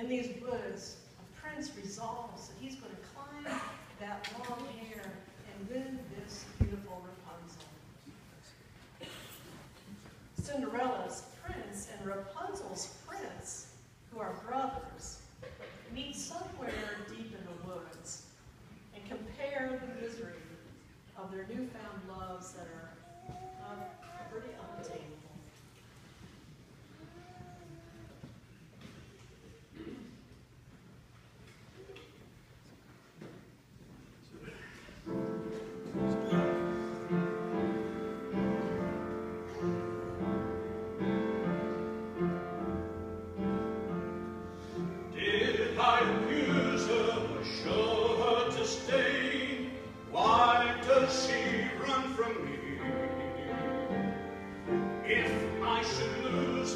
in these woods, a prince resolves that he's going to climb that long hair and win this beautiful Rapunzel. Cinderella's prince and Rapunzel's prince, who are brothers,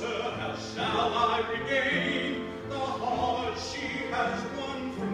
and I regain the